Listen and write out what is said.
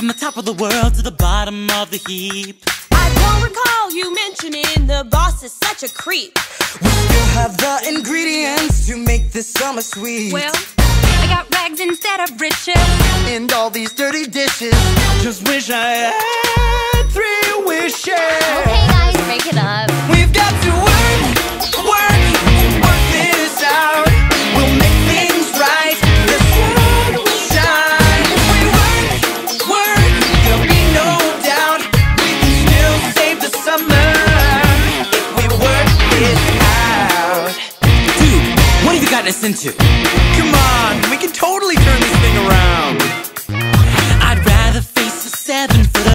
From the top of the world to the bottom of the heap. I don't recall you mentioning the boss is such a creep. We still have the ingredients to make this summer sweet. Well, I got rags instead of riches. and all these dirty dishes. Just wish I had Us into? Come on, we can